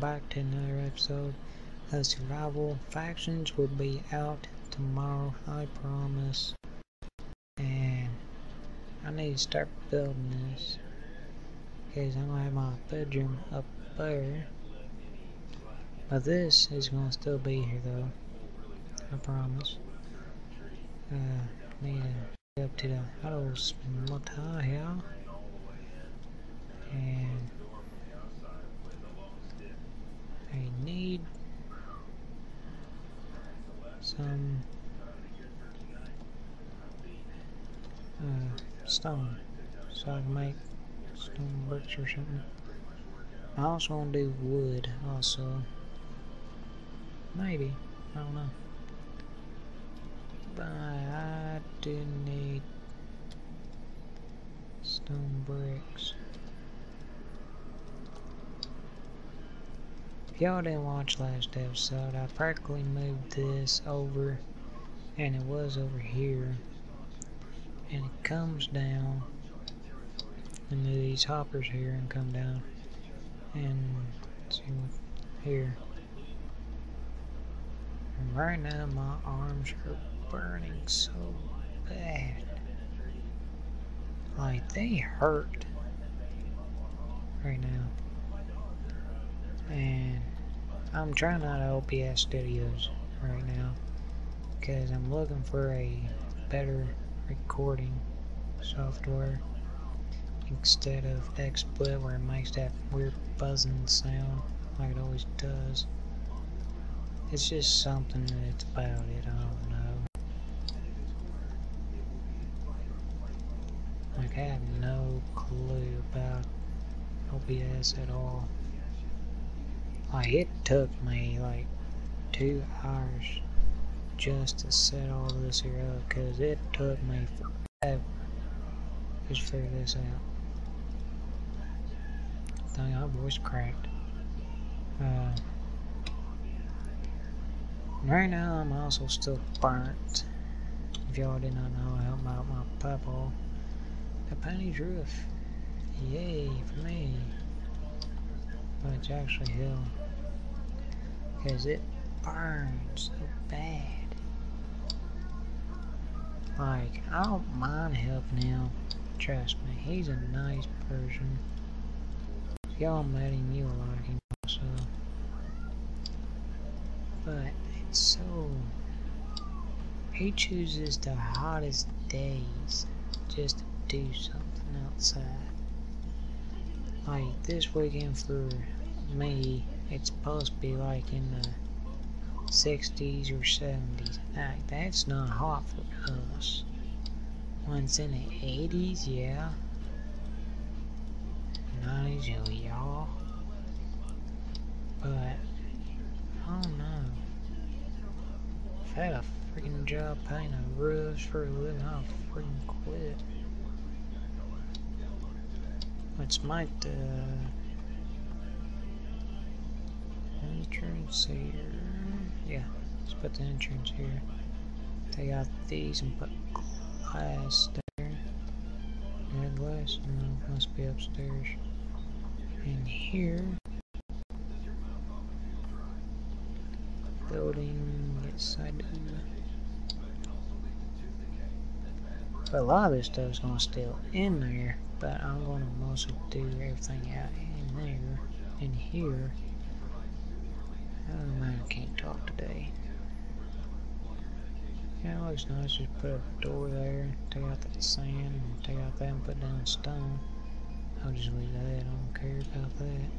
back to another episode of Survival. Factions will be out tomorrow, I promise. And I need to start building this. Because I'm going to have my bedroom up there. But this is going to still be here though. I promise. Uh, need to get up to the house motel here. And I need some uh, stone so I can make stone bricks or something. I also want to do wood also. Maybe. I don't know. But I do need stone bricks. Y'all didn't watch last episode, I practically moved this over and it was over here. And it comes down into these hoppers here and come down. And see what here. And right now my arms are burning so bad. Like they hurt right now. And I'm trying out OBS Studios right now because I'm looking for a better recording software instead of XSplit where it makes that weird buzzing sound like it always does. It's just something that's about it, I don't know. Like I have no clue about OBS at all. Like it took me like two hours just to set all this here up because it took me forever just figure this out. Dang, my voice cracked. Uh, right now I'm also still burnt. If y'all did not know, I helped out my papa. A penny's roof. Yay for me. But it's actually hell. Because it burns so bad. Like, I don't mind helping him. Trust me, he's a nice person. Y'all met him, you'll like him also. But it's so... He chooses the hottest days just to do something outside. Like, this weekend for me, it's supposed to be like in the 60s or 70s. Like, that's not hot for us. Once in the 80s, yeah. 90s, oh, y'all. But, I don't know. If I had a freaking job painting roofs for a living, I'll freaking quit. Let's might, uh, entrance here. Yeah, let's put the entrance here. Take out these and put glass there. Add glass? No, must be upstairs. And here. Building, get side But a lot of this stuff is going to still in there, but I'm going to mostly do everything out in there, in here. Oh man, I can't talk today. Yeah, it looks nice. Just put a door there, take out that sand, and take out that and put down stone. I'll just leave that. I don't care about that.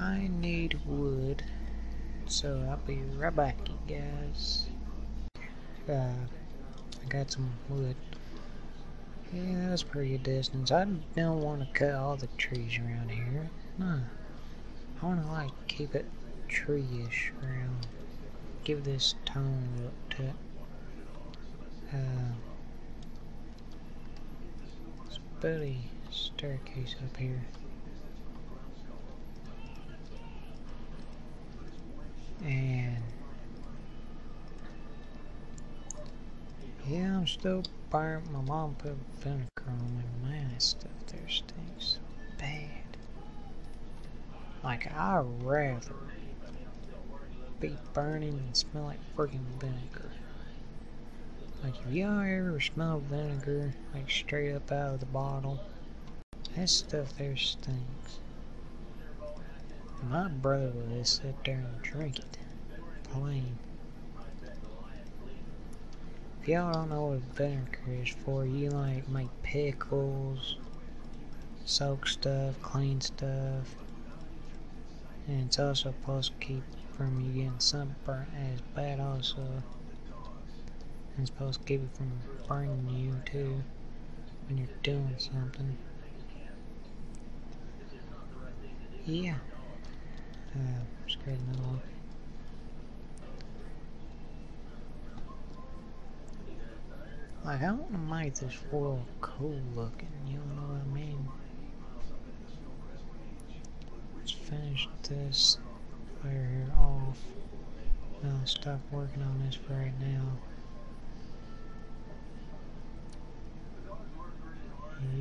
I need wood, so I'll be right back, you guys. Uh, I got some wood. Yeah, that's pretty good distance. I don't want to cut all the trees around here. No. I want to like keep it tree-ish around. Give this tone look to it. Uh, let's put staircase up here. And yeah, I'm still burnt. My mom put vinegar on me. Man, that stuff there stinks bad. Like, I'd rather be burning and smell like freaking vinegar. Like, if y'all ever smell vinegar, like straight up out of the bottle, that stuff there stinks. My brother would just sit there and drink it, plain. If y'all don't know what vinegar is for, you like make pickles, soak stuff, clean stuff, and it's also supposed to keep from you getting sunburnt as bad also. And it's supposed to keep it from burning you too when you're doing something. Yeah. Uh, me off. Like, I to make this world cool looking, you know what I mean? Let's finish this fire here off. I'll stop working on this for right now.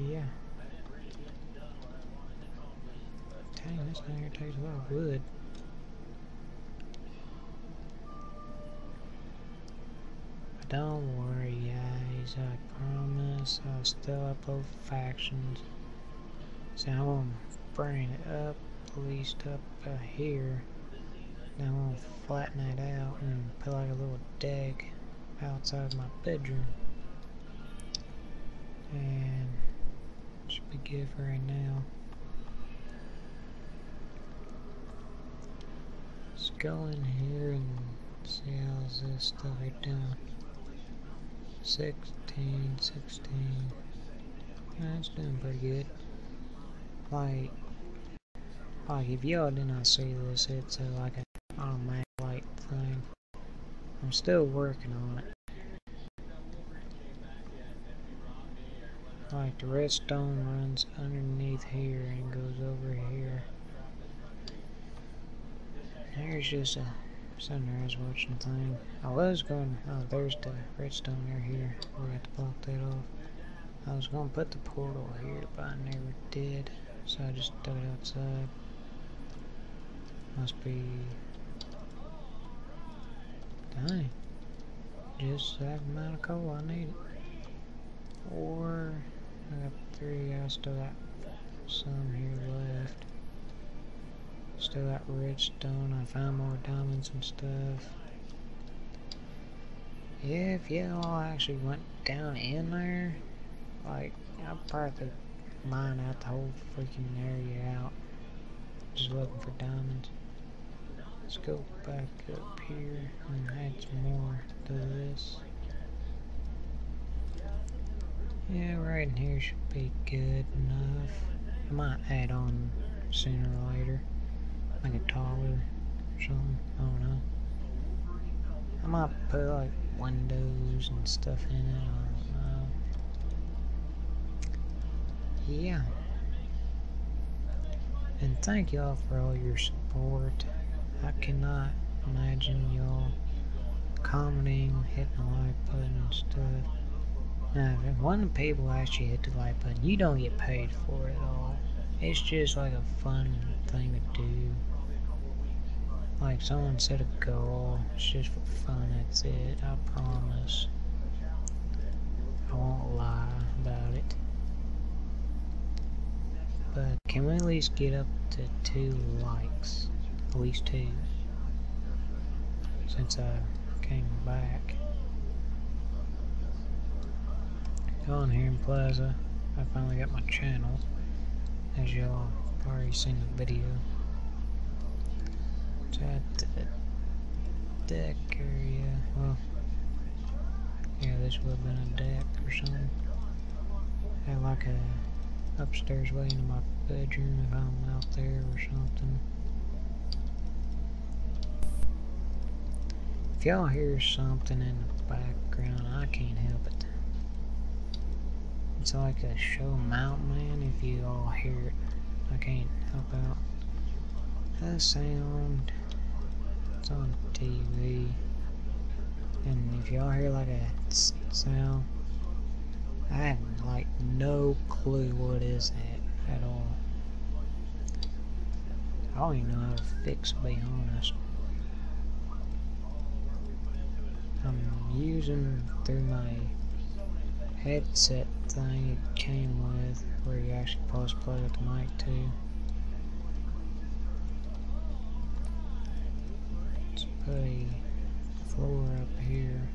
Yeah. Dang, this thing here takes a lot of wood. Don't worry, I promise I'll still upload factions. So I'm gonna bring it up, at least up uh, here. Now I'm gonna flatten it out and put like a little deck outside my bedroom. And should be good for right now. Let's go in here and see how this stuff doing. 16, 16. That's doing pretty good. Like, like if y'all did not see this, it's uh, like an automatic light thing. I'm still working on it. Like the redstone runs underneath here and goes over here. There's just a sunrise watching thing. I was going, oh there's the redstone there here. We have to block that off. I was going to put the portal here, but I never did. So I just threw it outside. Must be... Dang. Just that amount of coal I need. Or... I got three, I still got some here left. Still got redstone, I found more diamonds and stuff. Yeah, if y'all actually went down in there, like, I'd probably mine out the whole freaking area out. Just looking for diamonds. Let's go back up here and add some more to this. Yeah, right in here should be good enough. I might add on sooner or later. It taller or something. I don't know. I might put like windows and stuff in it. I don't know. Yeah. And thank y'all for all your support. I cannot imagine y'all commenting, hitting the like button and stuff. Now, if one people actually hit the like button, you don't get paid for it at all. It's just like a fun thing to do. Like someone set a goal, it's just for fun, that's it, I promise. I won't lie about it. But can we at least get up to two likes? At least two. Since I came back. on here in Plaza. I finally got my channel, as y'all already seen the video. The deck area. Well, yeah, this would have been a deck or something. Had like a upstairs way into my bedroom if I'm out there or something. If y'all hear something in the background, I can't help it. It's like a show Mountain Man if you all hear it. I can't help out. The sound. It's on TV. And if y'all hear like a sound, I have like no clue what is that at all. I don't even know how to fix, to be honest. I'm using through my headset thing it came with, where you actually pause play with the mic too. A floor up here.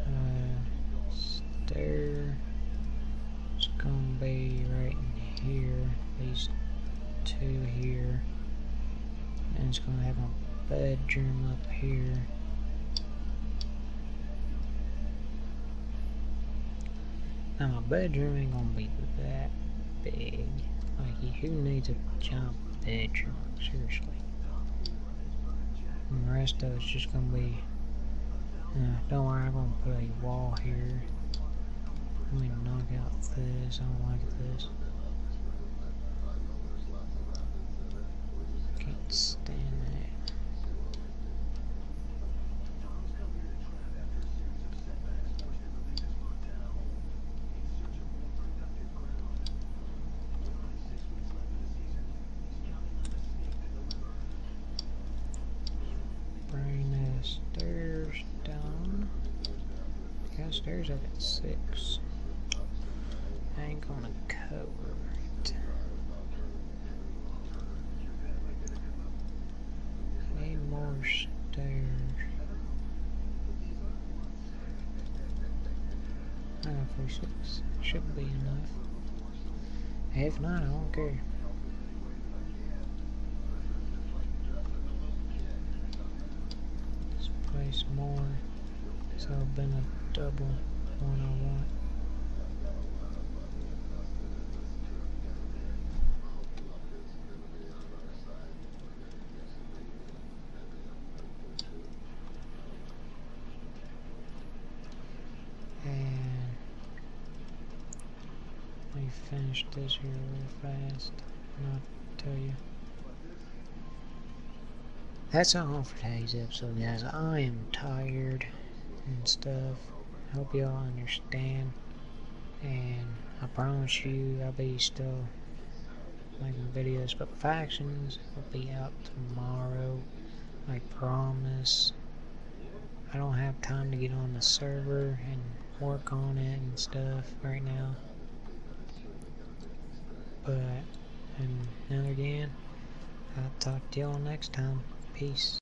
Uh, stair. It's gonna be right in here. These two here. And it's gonna have a bedroom up here. Now my bedroom ain't gonna be that big. Like who needs a giant bedroom? Seriously. And the rest of it's just gonna be uh, don't worry, I'm gonna put a wall here. Let me knock out this. I don't like this. Can't stand that. Bring the stairs down. Got stairs up at six. I ain't gonna cover it. Need more stairs. Uh, for six should be enough. If not, I don't care. Let's place more. So I've been a double one on one. And me finish this here real fast. And I'll tell you. That's all for today's episode, guys. I am tired and stuff. Hope y'all understand. And I promise you, I'll be still making videos. But factions will be out tomorrow. I promise. I don't have time to get on the server and work on it and stuff right now. But, and then again, I'll talk to y'all next time. Peace.